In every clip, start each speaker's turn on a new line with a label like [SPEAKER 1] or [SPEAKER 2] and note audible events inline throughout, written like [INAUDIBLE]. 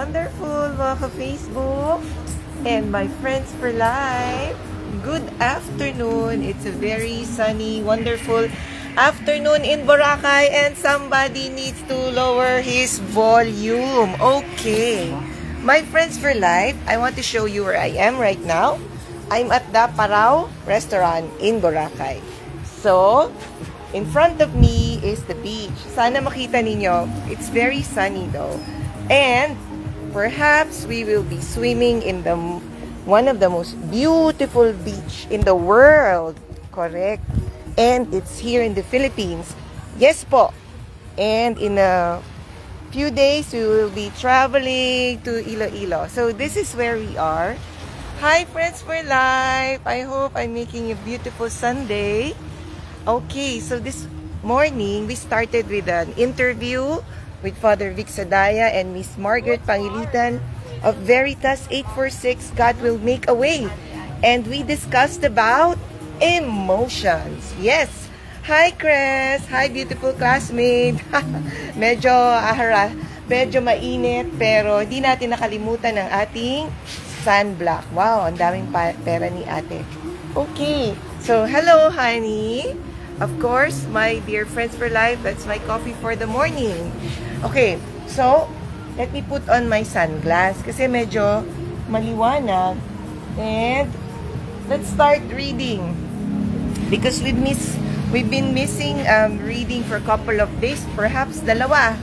[SPEAKER 1] wonderful mga ka-Facebook and my friends for life. Good afternoon. It's a very sunny, wonderful afternoon in Boracay and somebody needs to lower his volume. Okay. My friends for life, I want to show you where I am right now. I'm at the Parao restaurant in Boracay. So, in front of me is the beach. Sana makita ninyo. It's very sunny though. And perhaps we will be swimming in the one of the most beautiful beach in the world. Correct. And it's here in the Philippines. Yes po. And in a few days, we will be traveling to Iloilo. So this is where we are. Hi, friends for life. I hope I'm making a beautiful Sunday. Okay, so this morning, we started with an interview with Father Vic Sadaya and Miss Margaret Pangilitan of Veritas 846, God Will Make a Way. And we discussed about emotions. Yes. Hi, Chris. Hi, beautiful classmate. [LAUGHS] medyo, ahara, medyo mainit, pero hindi natin nakalimutan ang ating sunblock. Wow, ang daming pera ni ate. Okay. So, hello, honey. Of course, my dear friends for life, that's my coffee for the morning. Okay, so, let me put on my sunglass kasi medyo maliwanag. And, let's start reading. Because we miss, we've been missing um, reading for a couple of days, perhaps dalawa.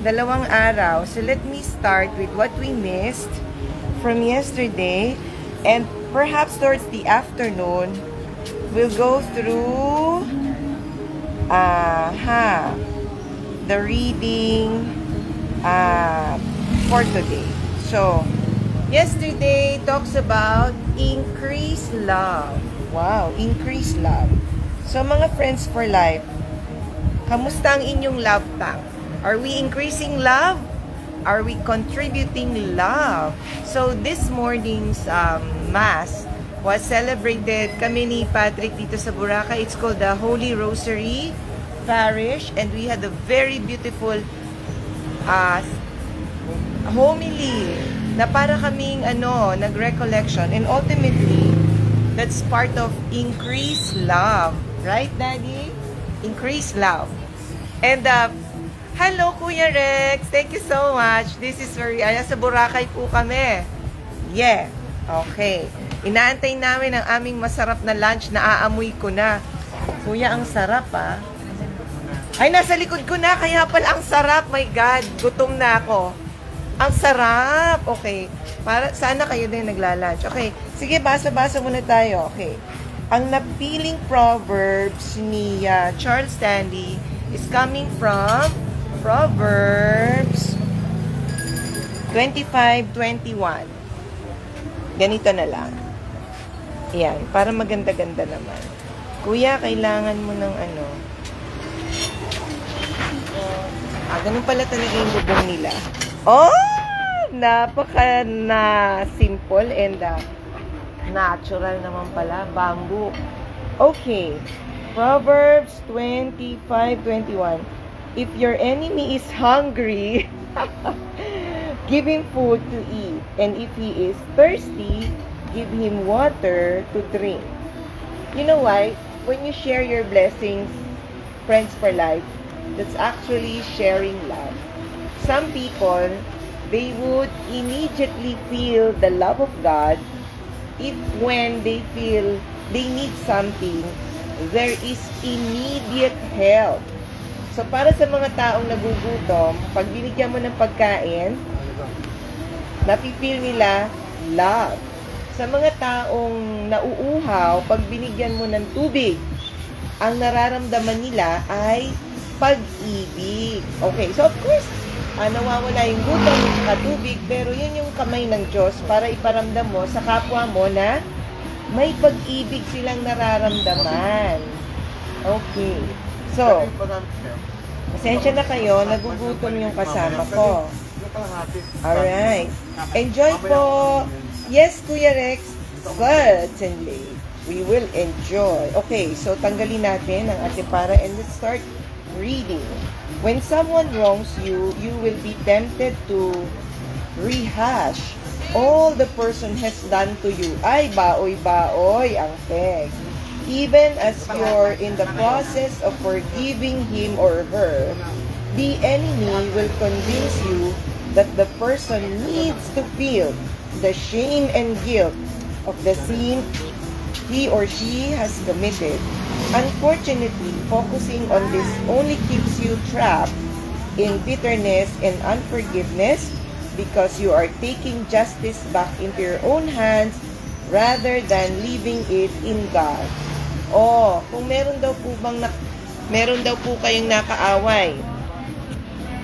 [SPEAKER 1] Dalawang araw. So, let me start with what we missed from yesterday. And perhaps towards the afternoon, we'll go through uh, ha, the reading uh, for today. So, yesterday talks about increased love. Wow, increased love. So, mga friends for life, kamusta ang inyong love tank? Are we increasing love? Are we contributing love? So, this morning's um, Mass was celebrated kami ni Patrick dito sa Boracay. It's called the Holy Rosary Parish and we had a very beautiful uh, homily na para kaming ano, nag-recollection and ultimately that's part of increased love. Right, Daddy? Increased love. And uh, hello Kuya Rex. Thank you so much. This is very, ay, sa Boracay po kami. Yeah. Okay. Inaantay namin ang aming masarap na lunch na aamoy ko na. Kuya, ang sarap ah. Ay, nasa likod ko na. Kaya pala ang sarap. My God, gutom na ako. Ang sarap. Okay. Para, sana kayo din nagla-lunch. Okay. Sige, basa-basa muna tayo. Okay. Ang napiling proverbs ni uh, Charles Stanley is coming from Proverbs 25-21. Ganito na lang. Yan, para maganda-ganda naman. Kuya, kailangan mo ng ano. Ah, ganun pala talaga yung bubong nila. Oh! Napaka na simple and uh, natural naman pala. Bamboo. Okay. Proverbs 25:21. If your enemy is hungry, [LAUGHS] give him food to eat. And if he is thirsty, give him water to drink. You know why? When you share your blessings, friends for life, that's actually sharing love. Some people, they would immediately feel the love of God if when they feel they need something, there is immediate help. So, para sa mga taong nagugutom, pag binigyan mo ng pagkain, napipil nila love sa mga taong nauuhaw, pag binigyan mo ng tubig, ang nararamdaman nila ay pag-ibig. Okay, so of course, uh, nawawala yung gutom ng katubig, pero yun yung kamay ng Diyos para iparamdam mo sa kapwa mo na may pag-ibig silang nararamdaman. Okay. So, pasensya na kayo, nagugutom yung kasama ko. Alright. Enjoy po. Yes, Kuya Rex. Certainly. We will enjoy. Okay, so tanggalin natin ang ating para and let's start reading. When someone wrongs you, you will be tempted to rehash all the person has done to you. Ay, baoy-baoy ang peg. Even as you're in the process of forgiving him or her, the enemy will convince you that the person needs to feel the shame and guilt of the sin he or she has committed. Unfortunately, focusing on this only keeps you trapped in bitterness and unforgiveness because you are taking justice back into your own hands rather than leaving it in God. Oh, kung meron daw po bang na, meron daw po kayong nakaaway,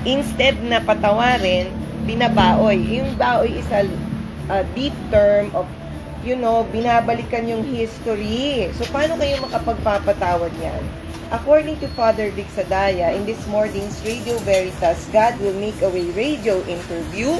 [SPEAKER 1] instead na patawarin, binabaoy. Yung baoy is a, a deep term of, you know, binabalikan yung history. So, paano kayo makapagpapatawad yan? According to Father Vic Sadaya, in this morning's Radio Veritas, God will make a way radio interview.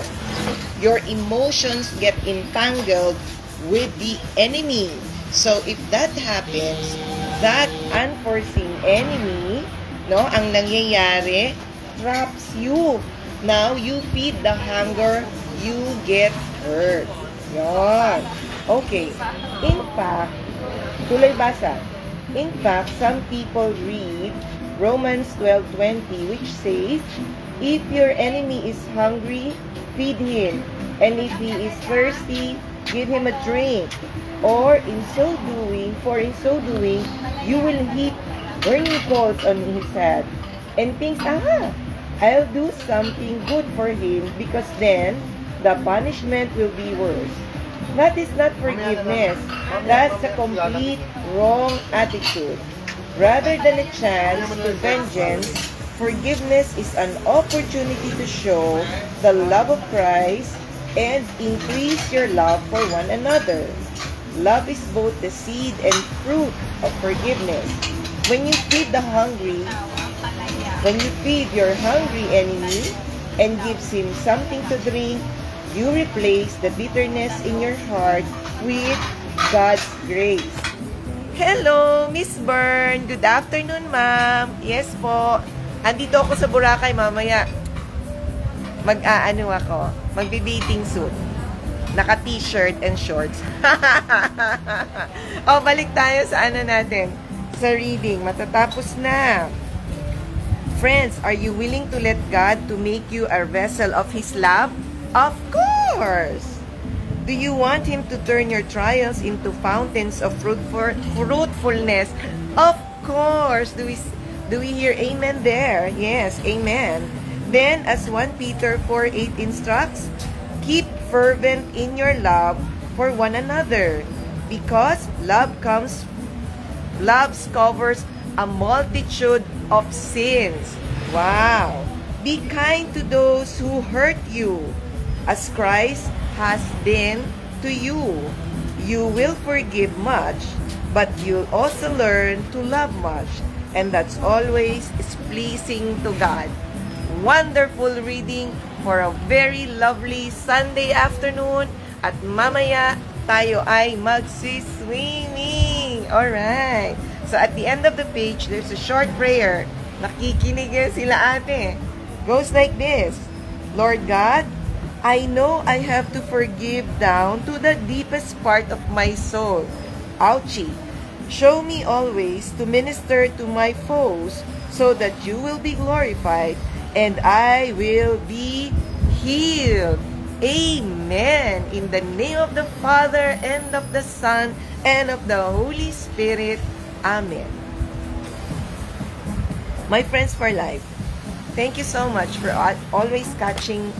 [SPEAKER 1] Your emotions get entangled with the enemy. So if that happens, that unforeseen enemy, no, ang nangyayari, traps you. Now, you feed the hunger, you get hurt. Yon. Okay. In fact, tuloy basa. In fact, some people read Romans 12:20 which says, If your enemy is hungry, feed him, and if he is thirsty, give him a drink. Or in so doing, for in so doing, you will heap burning coals on his head, and thinks, ah, I'll do something good for him because then the punishment will be worse. That is not forgiveness. That's a complete wrong attitude. Rather than a chance to vengeance, forgiveness is an opportunity to show the love of Christ and increase your love for one another. Love is both the seed and fruit of forgiveness. When you feed the hungry, when you feed your hungry enemy and gives him something to drink, you replace the bitterness in your heart with God's grace. Hello, Miss Byrne. Good afternoon, ma'am. Yes po. Andito ako sa Boracay mamaya. Mag-aano ako. Magbe-bathing suit. Naka t-shirt and shorts. [LAUGHS] oh, balik tayo sa ano natin. Sa reading. Matatapos na. Friends, are you willing to let God to make you a vessel of His love? Of course! Do you want Him to turn your trials into fountains of fruitful, fruitfulness? Of course! Do we, do we hear amen there? Yes, amen. Then, as 1 Peter 4 8 instructs, keep fervent in your love for one another, because love comes, love covers a multitude of sins. Wow! Be kind to those who hurt you as Christ has been to you. You will forgive much, but you'll also learn to love much. And that's always is pleasing to God. Wonderful reading for a very lovely Sunday afternoon. At mamaya, tayo ay magsiswimming. Alright. So at the end of the page, there's a short prayer. Nakikinig yan sila ate. Goes like this. Lord God, I know I have to forgive down to the deepest part of my soul. Ouchie. Show me always to minister to my foes so that you will be glorified and I will be healed. Amen. In the name of the Father and of the Son and of the Holy Spirit. Amen. My friends for life, thank you so much for always catching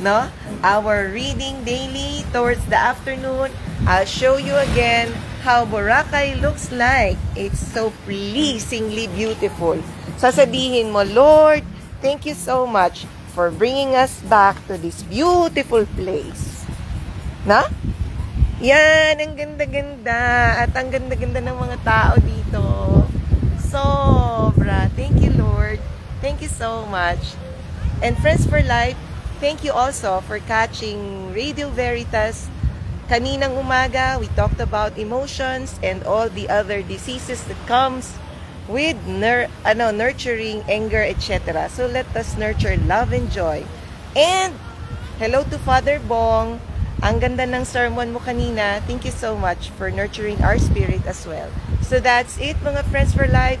[SPEAKER 1] no? Our reading daily towards the afternoon. I'll show you again how Boracay looks like. It's so pleasingly beautiful. Sasabihin mo, Lord, thank you so much for bringing us back to this beautiful place. Na? Yan, ang ganda-ganda. At ang ganda-ganda ng mga tao dito. Sobra. Thank you, Lord. Thank you so much. And Friends for Life, Thank you also for catching Radio Veritas. Kaninang umaga, we talked about emotions and all the other diseases that comes with nur ano, nurturing anger, etc. So let us nurture love and joy. And hello to Father Bong. Ang ganda ng sermon mo kanina. Thank you so much for nurturing our spirit as well. So that's it mga friends for life.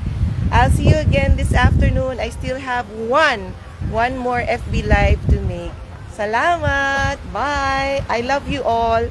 [SPEAKER 1] I'll see you again this afternoon. I still have one one more FB live to make. Salamat! Bye! I love you all!